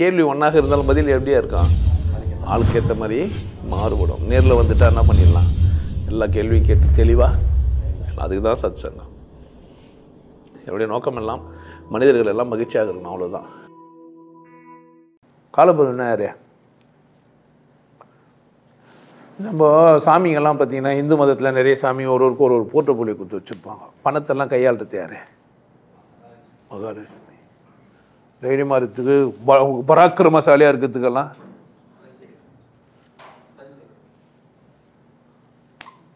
கேள்வி ஒன்றாக இருந்தாலும் பதில் எப்படியா இருக்கும்? ஆளுக்கு ஏற்ற மாதிரி மாறுபடும். நேரில் வந்துட்டா என்ன பண்ணிடலாம்? எல்லா கேள்வியும் கேட்டு தெளிவாக அதுக்கு தான் சத் சங்கம் என்னுடைய நோக்கம் எல்லாம் மனிதர்கள் எல்லாம் மகிழ்ச்சியாக இருக்கணும் அவ்வளோதான் காலபுரம் என்ன யாரு நம்ம சாமிங்கெல்லாம் பார்த்தீங்கன்னா இந்து மதத்தில் நிறைய சாமி ஒரு ஒருக்கு ஒரு ஒரு போட்டோ புள்ளி கொடுத்து வச்சுருப்பாங்க. பணத்தெல்லாம் கையாளுறது யார்? மகாலட்சுமி தைரியமாக இருக்கிறதுக்கு பராக்கிரமசாலியாக இருக்கிறதுக்கெல்லாம்.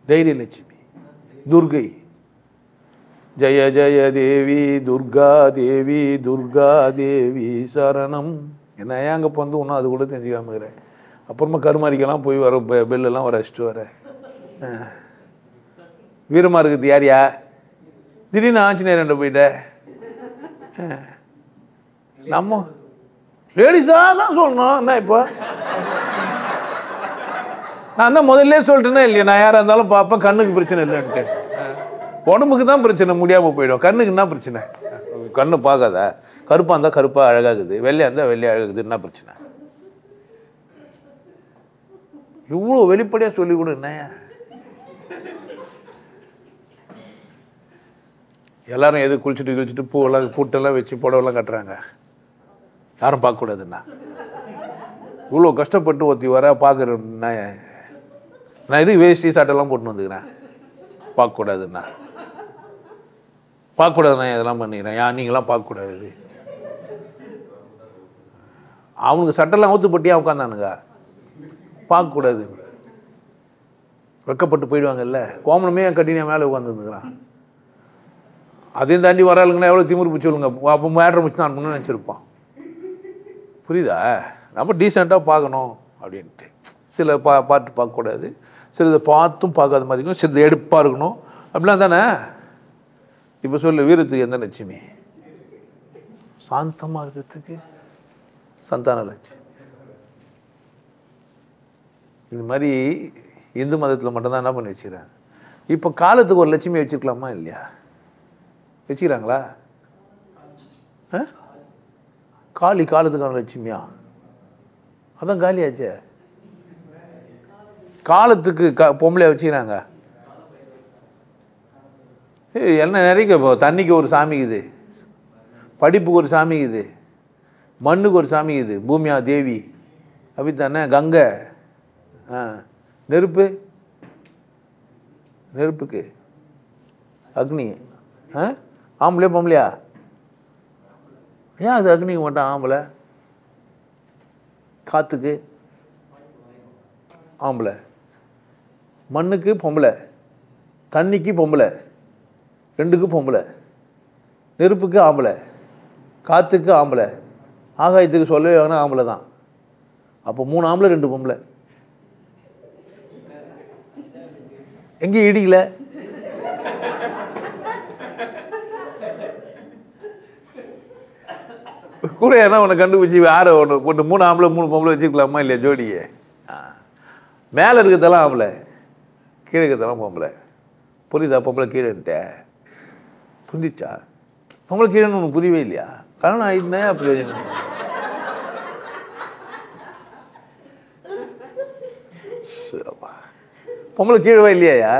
தைரியலட்சுமி துர்கை. ஜெய ஜெய தேவி துர்கா தேவி துர்கா தேவி சரணம். என்ன ஏன் அங்கே வந்து ஒன்றும் அது கூட தெரிஞ்சுக்காம இருக்கிறேன் அப்புறமா கருமாரிக்கெல்லாம் போய் வர பெல்லெல்லாம் வர அடிச்சுட்டு வர. வீரமாக இருக்குது யாரியா திடீர்னு ஆஞ்சநேயர் போயிட்டேன் ஆ. நம்ம லேடிஸாக தான் சொல்லணும். என்ன இப்போ? நான் தான் முதல்ல சொல்லிட்டேனே இல்லையா? நான் யாராக இருந்தாலும் பார்ப்பேன். கண்ணுக்கு பிரச்சனை இல்லைன்ட்டு. உடம்புக்கு தான் பிரச்சனை. முடியாமல் போயிடும். கண்ணுக்கு என்ன பிரச்சனை? கண்ணு பார்க்காத. கருப்பாக இருந்தால் கருப்பாக அழகாகுது. வெள்ளையாக இருந்தால் வெள்ளையாக அழகுது என்ன பிரச்சனை? இவ்வளோ வெளிப்படையாக சொல்லி கொடு என்னையா எல்லாரும் எது குளிச்சுட்டு குளிச்சுட்டு பூவெல்லாம் பூட்டெல்லாம் வச்சு புடவெல்லாம் கட்டுறாங்க? யாரும் பார்க்கக்கூடாதுண்ணா. இவ்வளோ கஷ்டப்பட்டு ஒருத்தி வர பார்க்குறேன்னா நான் இது வேஷ்டி சட்டெல்லாம் போட்டுன்னு வந்துக்கிறேன்? பார்க்கக்கூடாதுண்ணா. பார்க்கக்கூடாதுண்ணா இதெல்லாம் பண்ணிக்கிறேன். யா நீங்களாம் பார்க்கக்கூடாது. அவனுக்கு சட்டெல்லாம் ஊத்து உட்காந்தானுங்க பார்க்கக்கூடாது. வெக்கப்பட்டு போயிடுவாங்கல்ல. கோமணமே கட்டினியா மேலே உட்காந்துருந்துக்கிறான் அதையும் தாண்டி வராளுங்கன்னா எவ்வளோ திமிர் பிடிச்சி விழுங்க. அப்போ மேட்ரு முடிச்சு நான் பண்ணு நினச்சிருப்பான். புரியுதா? நம்ம டீசெண்டாக பார்க்கணும் அப்படின்ட்டு. சில பா பாட்டு பார்க்கக்கூடாது. சிலதை பார்த்தும் பார்க்காத மாதிரி இருக்கும். சிலது எடுப்பாக இருக்கணும். அப்படிலாம் தானே? இப்போ சொல்லு வீரத்துக்கு எந்த லட்சுமி? சாந்தமாக இருக்கிறதுக்கு சந்தான லட்சுமி. இது மாதிரி இந்து மதத்தில் மட்டும்தான் என்ன பண்ணி வச்சுக்கிறாங்க? இப்போ காலத்துக்கு ஒரு லட்சுமி வச்சுருக்கலாமா இல்லையா? வச்சுக்கிறாங்களா? ஆ? காலி காலத்துக்கான லட்சுமியா? அதான் காலியாச்சே. காலத்துக்கு க பொம்பளைய வச்சுக்கிறாங்க. ஏய், என்ன நிறைய இப்போ தண்ணிக்கு ஒரு சாமிக்குது படிப்புக்கு ஒரு சாமி இது மண்ணுக்கு ஒரு சாமிக்குது பூமியா தேவி. அப்படித்தானே? கங்கை. ஆ நெருப்பு. நெருப்புக்கு. அக்னி. ஆ ஆம்பளையா பொம்பளையா? ஏன் அது அக்னிக்கு மட்டும் ஆம்பளை? காற்றுக்கு ஆம்பளை. மண்ணுக்கு பொம்பளை. தண்ணிக்கு பொம்பளை. ரெண்டுக்கு பொம்பளை. நெருப்புக்கு ஆம்பளை. காற்றுக்கு ஆம்பளை. ஆகாயத்துக்கு சொல்லவே வேணால் ஆம்பளை தான். அப்போ மூணு ஆம்பளை ரெண்டு பொம்பளை. எங்கேயும் இடிக்கலை. கூட ஏன்னா உன்னை கண்டுபிடிச்சி யாரை ஒன்று போட்டு மூணு ஆம்பளை மூணு பொம்பளை வச்சுருக்கலாமா இல்லையா ஜோடியே? ஆ. மேலே இருக்கிறதெல்லாம் ஆம்பளை கீழே இருக்கிறதெல்லாம் பொம்பளை. புரியுதா? பொம்பளை கீழேன்ட்ட புரிஞ்சிச்சா? பொம்பளை கீழேன்னு உனக்கு புரியவே இல்லையா? கல்யாணம் ஆயிடுனே பிரயோஜனம் சிறப்பா. பொம்பளை கீழே இல்லையா?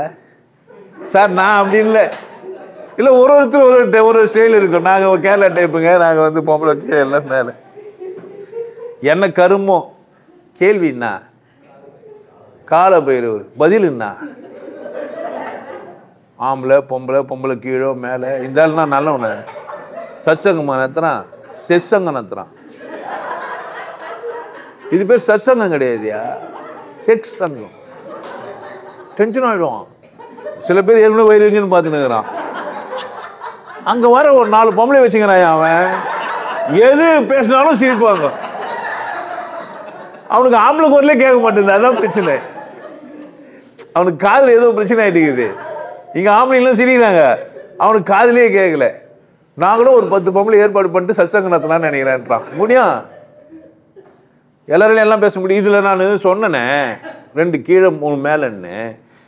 சார் நான் அப்படி இல்லை. இல்லை ஒரு ஒருத்தர் ஒரு ஒரு ஒரு ஸ்டைல் இருக்கும். நாங்கள் கேரளா டைப்புங்க நாங்கள் வந்து பொம்பளை கீழே எல்லாம் மேலே. என்ன கருமோ? கேள்வி என்ன? கால பைரவர் பதில் என்ன? ஆம்பளை பொம்பளை பொம்பளை கீழே மேலே. இந்த நல்ல நல்லவன. சத்சங்கமாக நடத்துகிறான் செச்சங்கம் நடத்துகிறான் இது பேர் சத்சங்கம் கிடையாதுயா? செக்ஸ் சங்கம். டென்ஷன் ஆகிடுவான் சில பேர் ஏற்கனவே வயிறு எங்கன்னு பார்த்துன்னு இருக்கிறான். அங்கே வர ஒரு நாலு பொம்பளை வச்சுக்கிறான் அவன்? எது பேசினாலும் சிரிப்பாங்க. அவனுக்கு ஆம்பளை குரலே கேட்க மாட்டேங்குது. அதான் பிரச்சனை. அவனுக்கு காதில் ஏதோ பிரச்சனை ஆகிட்டுக்குது இங்கே ஆம்பளைங்களும் சிரிக்கிறாங்க. அவனுக்கு காதுலயே கேட்கல. நாங்களும் ஒரு பத்து பொம்பளை ஏற்பாடு பண்ணிட்டு சத்சங்கம் நடத்தலாம்னு நினைக்கிறேன்றான். முடியும் எல்லாரையும் எல்லாம் பேச முடியும். இதில் நான் சொன்னேனே ரெண்டு கீழே மூணு மேலேன்னு.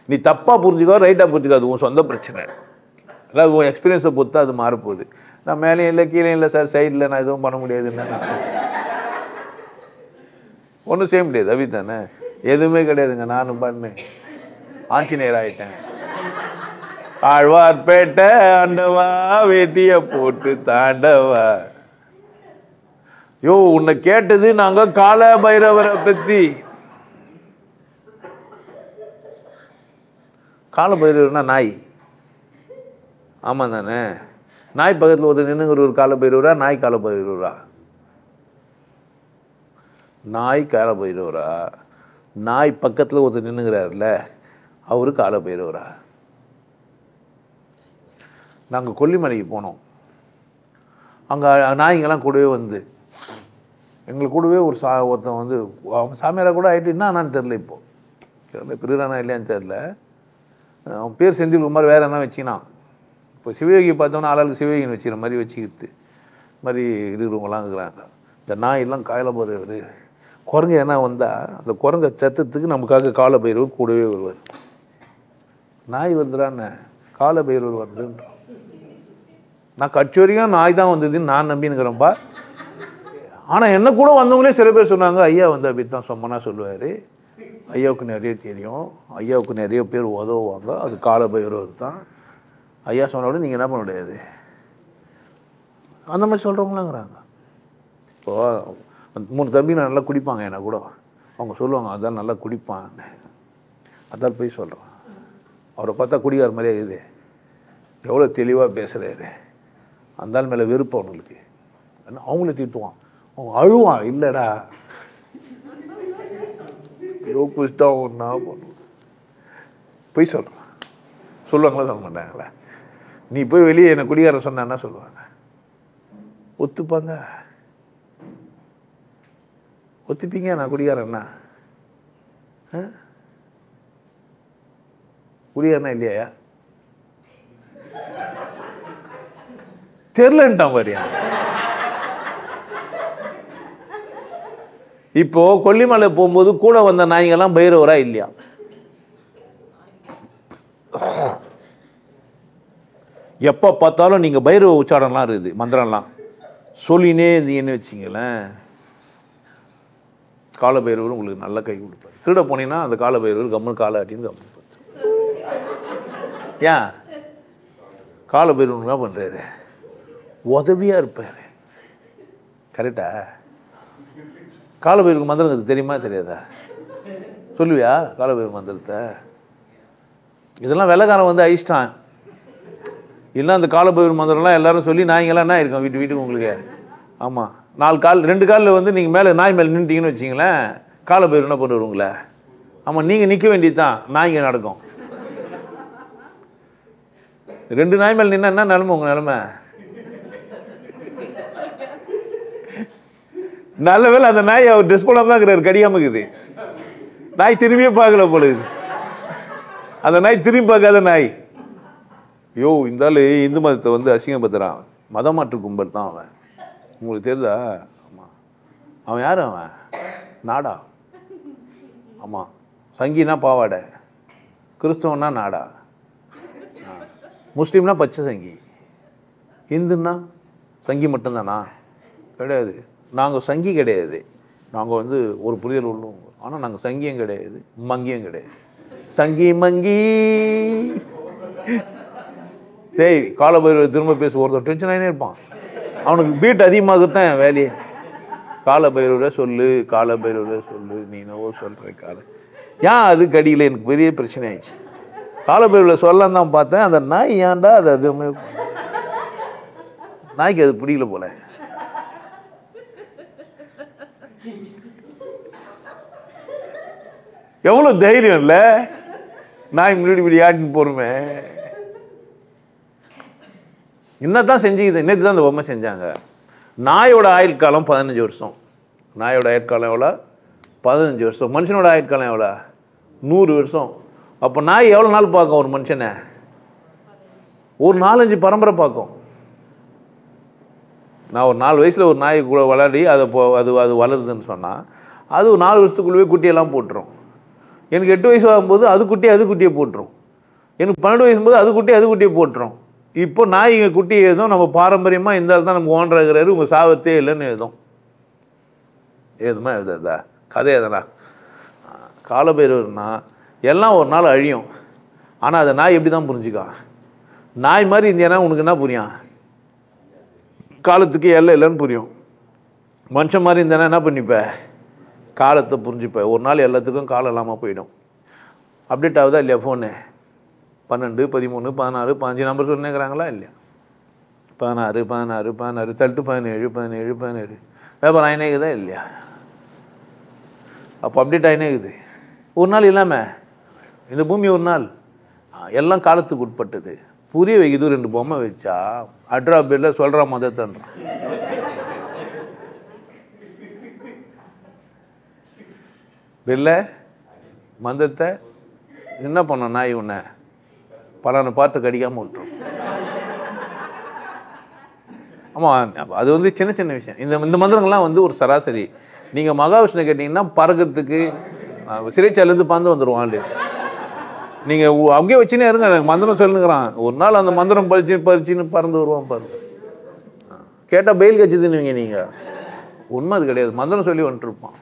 நீ தப்பாக புரிஞ்சுக்கோ ரைட்டாக புரிஞ்சுக்கோ. அது உன் சொந்த பிரச்சனை. அதாவது உன் எக்ஸ்பீரியன்ஸை பொறுத்து அது மாறப்போகுது. நான் மேலேயும் இல்லை கீழே இல்லை சார் சைடில் நான் எதுவும் பண்ண முடியாதுன்னு ஒன்றும் செய்ய முடியாது அவி தானே? எதுவுமே கிடையாதுங்க நானும் பண்ணேன். ஆஞ்சநேயர் ஆயிட்டேன். ஆழ்வார்பேட்டை ஆண்டவா வேட்டிய போட்டு தாண்டவா. யோ உன்னை கேட்டது நாங்க கால பைரவரை பத்தி. கால பைரவர்னா நாய். ஆமாம் தானே நாய் பக்கத்தில் ஒருத்தர் நின்றுங்கிற ஒரு கால பைரவரா நாய் கால பைரவரா நாய் கால பைரவரா நாய் பக்கத்தில் ஒருத்தர் நின்னுங்கிறாருல அவரு கால பைரவரா நாங்கள் கொல்லிமலைக்கு போனோம். அங்கே நாய்ங்கெல்லாம் கூடவே வந்து எங்களுக்கு கூடவே ஒரு சா ஒருத்தன் வந்து அவன் சாமியாராக கூட ஆகிட்டு என்ன தெரில இப்போது தெரில பிரிறானா இல்லையான்னு தெரில அவன் பேர் செந்தில் குமார் வேறு என்ன வச்சினான் இப்போ சிவயோகி பார்த்தோன்னா ஆளாளுக்கு சிவயோகின்னு வச்சுக்கிற மாதிரி வச்சுக்கிட்டு மாதிரி இருக்கிறவங்களாம் இருக்கிறாங்க. இந்த நாயெல்லாம் காயில போகிறவர் குரங்கு என்ன வந்தால் அந்த குரங்கை தத்தத்துக்கு நமக்காக கால பைரவர் கூடவே வருவார். நாய் வருதுடான்னு கால பைரவர் வருதுன்றான் நான் கட்சி வரைக்கும் நாய் தான் வந்ததுன்னு நான் நம்பினுக்கிறேன்ப்பா ஆனால் என்ன கூட வந்தவங்களே சில பேர் சொன்னாங்க ஐயா வந்து அப்படி தான் சொம்மனா சொல்லுவார். ஐயாவுக்கு நிறைய தெரியும். ஐயாவுக்கு நிறைய பேர் உதவுவாங்க. அது கால பைரவர் தான். ஐயா சொன்னோட நீங்கள் என்ன பண்ண முடியாது. அந்த மாதிரி சொல்கிறவங்களாங்கிறாங்க இப்போ அந்த மூணு தம்பி நல்லா குடிப்பாங்க என்ன கூட. அவங்க சொல்லுவாங்க அதான் நல்லா குடிப்பான் அதான் போய் சொல்கிறேன் அவரை பார்த்தா குடிகார மாதிரியே இருக்குது. எவ்வளோ தெளிவாக பேசுகிறாரு அந்த மேலே வெறுப்பு அவனுங்களுக்கு என்ன அவங்கள திட்டுவான். அவன் அழுவான் இல்லைடா. குஷ்டா ஒன்றா பண்ணுவான்? போய் சொல்கிறான் சொல்லுவாங்களா சொல்ல மாட்டாங்களா? நீ போய் வெளியே என்னை குடிகார சொன்னா என்ன சொல்லுவாங்க? ஒத்துப்பாங்க. ஒத்துப்பீங்க நான் குடிகாரன்னா? ஆ? குடிகாரனா இல்லையா தெரிலன்ட்டான் பாரியா இப்போ கொல்லிமலை போகும்போது கூட வந்த நாய்ங்கெல்லாம் பைரவரா இல்லையா? எப்போ பார்த்தாலும் நீங்கள் பைரவ உச்சாரம்லாம் இருக்குது மந்திரம்லாம். சொல்லினே இருந்தீங்கன்னு வச்சிங்களேன் கால பைரவர் உங்களுக்கு நல்ல கை கொடுப்பாரு. திருட போனீங்கன்னா அந்த கால பைரவர் கம்மல் காலை ஆட்டின்னு கம்மல் பார்த்து ஏன்? காலபைரவர் என்ன பண்ணுறாரு உதவியாக இருப்பார். கரெக்டா காலபைரவுக்கு மந்திரம் தெரியுமா தெரியாதா? சொல்லுவியா காலபைரவ மந்திரத்தை? இதெல்லாம் வெள்ளைக்காரன் வந்து அழிச்சிட்டான். இல்லை அந்த காலபைரவ மந்திரம்லாம் எல்லாரும் சொல்லி நாய்ங்கெல்லாம் என்ன இருக்கும் வீட்டு வீட்டுக்கு உங்களுக்கு? ஆமாம் நாலு கால் ரெண்டு காலில் வந்து நீங்கள் மேலே நாய் மேலே நின்றுட்டீங்கன்னு வச்சிங்களேன் காலபைரவ என்ன பண்ணுவார் உங்களை? ஆமாம் நீங்கள் நிற்க வேண்டியது தான் நாய்ங்க நடக்கும். ரெண்டு நாய் மேலே நின்னா என்ன நிலமை உங்கள் நிலமை? நல்ல வேலை அந்த நாய் அவர் ட்ரெஸ் போடாமல் தான் இருக்கிறார் கடியாமல் இருக்குது நாய் திரும்பியே பார்க்கல போல அந்த நாய் திரும்பி பார்க்காத நாய். யோ இந்த இந்து மதத்தை வந்து அசிங்கப்படுத்துறான் மதமாற்று கும்பல் தான் அவன். உங்களுக்கு தெரியுதா ஆமாம் அவன் யார் அவன்? நாடா? ஆமாம் சங்கினா பாவாடை. கிறிஸ்தவன்னா நாடா? ஆ. முஸ்லீம்னா பச்சை சங்கி. இந்துன்னா சங்கி மட்டும்தானா? கிடையாது. நாங்கள் சங்கி கிடையாது. நாங்கள் வந்து ஒரு புரிதல் உள்ளவங்க ஆனால் நாங்கள் சங்கியும் கிடையாது மங்கியம் கிடையாது. சங்கி மங்கி. தேய் காலபைரவர் திரும்ப பேசி ஒருத்தர் டென்ஷன் ஆகினே இருப்பான். அவனுக்கு பீட் அதிகமாக தான் என் வேலையே. காலபைரவரை சொல்லு காலபைரவரை சொல்லு நீ என்னவோ சொல்கிற கால. ஏன் அது கடியில் எனக்கு பெரிய பிரச்சனை ஆயிடுச்சு காலபைரவில் சொல்லலாம் தான் பார்த்தேன் அந்த நாய் ஏன்டா அது அதுவுமே நாய்க்கு அது பிடிக்கல போல. எவ்வளோ தைரியம் இல்லை? நாய் முன்னாடி இப்படி ஆட்டின்னு போருமே என்னதான் செஞ்சுக்குது? நேற்று தான் அந்த பொம்மை செஞ்சாங்க. நாயோட ஆயுள் காலம் பதினஞ்சு வருஷம். நாயோட ஆயுட்காலம் எவ்வளோ? பதினஞ்சு வருஷம். மனுஷனோட ஆயுட்காலம் எவ்வளோ? நூறு வருஷம். அப்போ நாய் எவ்வளோ நாள் பார்க்கும் ஒரு மனுஷனை? ஒரு நாலஞ்சு பரம்பரை பார்க்கும். நான் ஒரு நாலு வயசில் ஒரு நாய் கூட விளையாடி அதை போ அது அது வளருதுன்னு சொன்னால் அது ஒரு நாலு வருஷத்துக்குள்ளவே குட்டியெல்லாம் போட்டுரும். எனக்கு எட்டு வயசு ஆகும்போது அது குட்டி அது குட்டியை போட்டுரும். எனக்கு பன்னெண்டு வயசும்போது போது அது குட்டி அது குட்டியை போட்டுரும். இப்போ நாய்ங்க குட்டி ஏதும் நம்ம பாரம்பரியமாக இந்த தான் தான் நமக்கு ஓன்றாகிறாரு உங்கள் சாவத்தே இல்லைன்னு எழுதும். ஏதுமா எழுதுதா கதை எதனா? காலபைரவர்னா எல்லாம் ஒரு நாள் அழியும். ஆனால் அதை நாய் எப்படி தான் புரிஞ்சுக்கா? நாய் மாதிரி இருந்தியானா உனக்கு என்ன புரியும்? காலத்துக்கு எல்லை இல்லைன்னு புரியும். மனுஷன் மாதிரி இருந்தானா என்ன பண்ணிப்ப? காலத்தை புரிஞ்சுப்ப. ஒரு நாள் எல்லாத்துக்கும் காலம் இல்லாமல் போயிடும். அப்டேட் ஆகுதா இல்லையா ஃபோனு பன்னெண்டு பதிமூணு பதினாறு பதினஞ்சு நம்பர் சொன்னேங்கிறாங்களா இல்லையா? பதினாறு பதினாறு பதினாறு தட்டு பதினேழு பதினேழு பதினேழு. வியாபாரம் ஆயினேக்குதா இல்லையா? அப்போ அப்டேட் ஆயினேக்குது ஒரு நாள் இல்லாமல் இந்த பூமி ஒரு நாள் எல்லாம் காலத்துக்கு உட்பட்டது. புரிய வைக்குது ரெண்டு பொம்மை வச்சா அட்ரா பேரில் சொல்கிற மதத்தன்றான் பில்ல மந்தத்தை என்ன பண்ண நாய் உன்னை? பலான பாட்டு கடிக்காமல் விட்டுரும். ஆமாம் அது வந்து சின்ன சின்ன விஷயம். இந்த இந்த மந்திரங்கள்லாம் வந்து ஒரு சராசரி. நீங்கள் மகாவிஷ்ணு கேட்டிங்கன்னா பறக்கிறதுக்கு சிறைச்சாலேருந்து பறந்து வந்துடுவான் நீங்கள் அங்கேயே வச்சுனே இருங்க எனக்கு மந்திரம் சொல்லுங்கிறான். ஒரு நாள் அந்த மந்திரம் பறிச்சு பறிச்சுன்னு பறந்து வருவான் பாருங்க. கேட்டால் பெயில் கட்சிதுன்னுவீங்க நீங்கள் உண்மை அது கிடையாது. மந்திரம் சொல்லி வந்துட்டுருப்பான்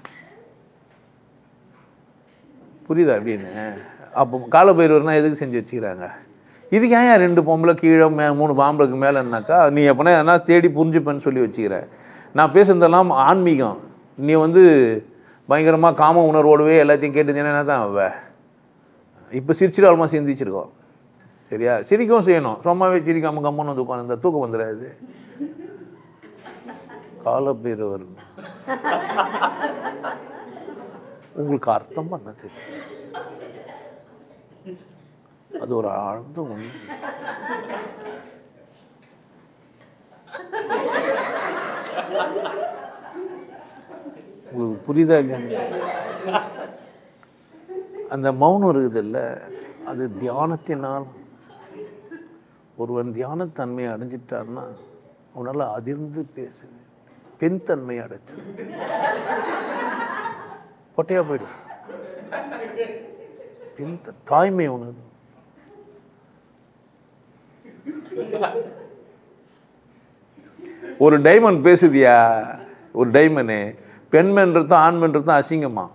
புரியுதா அப்படின்னு? அப்போ கால காலபைரவர்னா எதுக்கு செஞ்சு வச்சுக்கிறாங்க? இதுக்கு ஏன் ரெண்டு பொம்பளை கீழே மே மூணு பாம்பளுக்கு மேலேன்னாக்கா நீ எப்போனா எதனா தேடி புரிஞ்சுப்பேன்னு சொல்லி வச்சுக்கிற நான் பேசுனதெல்லாம் ஆன்மீகம். நீ வந்து பயங்கரமாக காம உணர்வோடவே எல்லாத்தையும் கேட்டுதுன்னா என்ன தான் அவ? இப்போ சிரிச்சிடாலுமா சிந்திச்சிருக்கோம். சரியா? சிரிக்கவும் செய்யணும். சும்மாவே சிரிக்காமல் கம்மன் வந்து உட்காந்து தூக்கம் வந்துடாது காலப்பேரவர் உங்களுக்கு அர்த்தம் பண்ண தெரியும். அது ஒரு ஆழ்ந்த உண்மை. உங்களுக்கு அந்த மௌனம் இருக்குதுல்ல அது தியானத்தினால். ஒருவன் தியானத்தன்மையை அடைஞ்சிட்டார்னா அவனால் அதிர்ந்து பேசு பெண் தன்மையை அடைச்சு. பொட்டையா போயிடும் எந்த தாய்மை உணர்வு. ஒரு டைமண்ட் பேசுதியா? ஒரு டைமண்டு. பெண்மன்றதும் ஆண்மன்றதும் அசிங்கமா?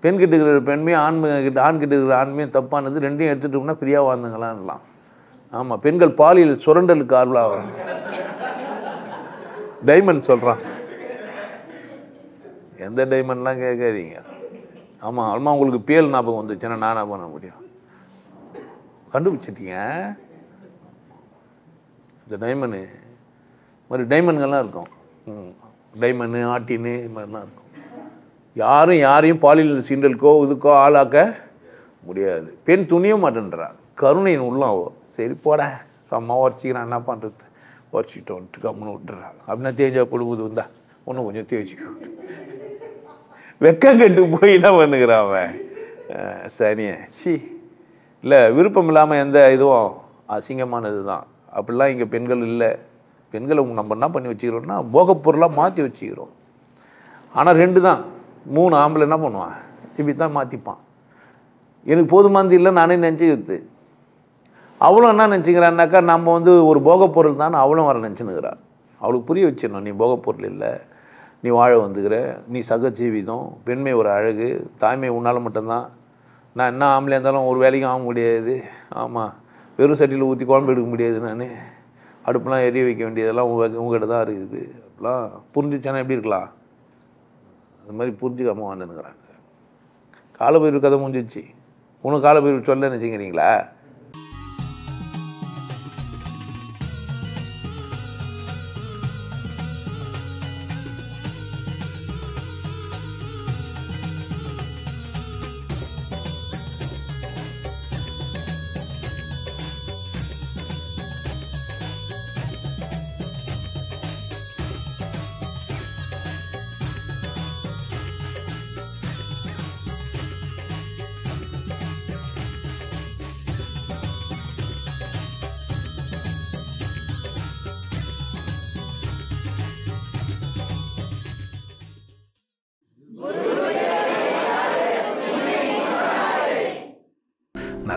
பெண் கிட்ட இருக்கிற பெண்மையும் ஆண்மை கிட்ட ஆண் கிட்ட இருக்கிற ஆண்மையும் தப்பானது ரெண்டையும் எடுத்துட்டோம்னா ஃப்ரீயாக வாழ்ந்துங்களான்லாம். ஆமாம் பெண்கள் பாலியல் சுரண்டலுக்கு ஆர்வலாக வரும் டைமண்ட் சொல்கிறான் எந்த டைமண்ட்லாம் கேட்காதீங்க. ஆமாம் அல்மா உங்களுக்கு பியல் ஞாபகம் வந்துச்சுன்னா ஞாபகம் பண்ண முடியும்? கண்டுபிடிச்சிட்டீங்க? இந்த டைமண்டு மாதிரி டைமண்ட்கள்லாம் இருக்கும். ம் டைமண்டு ஆட்டின்னு இது மாதிரிலாம் இருக்கும். யாரும் யாரையும் பாலியல் சீண்டலுக்கோ இதுக்கோ ஆளாக்க முடியாது. பெண் துணிய மாட்டேன்றா. கருணையின் உள்ளாவோ சரி போட. அம்மா உடச்சிக்கிறான் என்ன பண்ணுறது உடச்சிக்கிட்டு வந்துட்டு கம்முன்னு விட்டுறா அப்படின்னா தேஞ்சா பொழுது வந்தா ஒன்றும் கொஞ்சம் தேய்ச்சிக்க. வெக்கம் கண்டு போய் என்ன பண்ணுகிறான் அவன். அஹ் சி. இல்லை விருப்பம் இல்லாமல் எந்த இதுவும் அசிங்கமானது தான். அப்படிலாம் இங்கே பெண்கள் இல்லை. பெண்களை நம்ம என்ன பண்ணி வச்சுக்கிறோம்னா போகப் பொருளாக மாற்றி வச்சுக்கிறோம். ஆனால் ரெண்டு தான். மூணு ஆம்பளை என்ன பண்ணுவான்? இப்படி தான் மாற்றிப்பான் எனக்கு போதுமானது இல்லை நானே நினச்சிக்கிறது. அவளும் என்ன நினச்சிக்கிறான்னாக்கா நம்ம வந்து ஒரு போகப்பொருள் தான் அவளும் வர நினச்சினுக்கிறான் அவளுக்கு புரிய வச்சிடணும் நீ போகப்பொருள் இல்லை. நீ வாழ வந்துக்கிற நீ சக ஜீவிதம் பெண்மை ஒரு அழகு தாய்மை உன்னால் மட்டும்தான். நான் என்ன ஆம்பளையாக இருந்தாலும் ஒரு வேலைக்கும் ஆக முடியாது. ஆமாம் வெறும் சட்டியில் ஊற்றி குழம்பு எடுக்க முடியாது நான். அடுப்பெலாம் எரிய வைக்க வேண்டியதெல்லாம் உங்கள் உங்ககிட்ட தான் இருக்குது. அப்படிலாம் புரிஞ்சிச்சானா எப்படி இருக்கலாம்? அது மாதிரி புரிஞ்சுக்காமல் வாழ்ந்துனுக்குறாங்க காலபைரவர் கதை முடிஞ்சிச்சு உனக்கு காலபைரவர் சொல்ல நினச்சிக்கிறீங்களா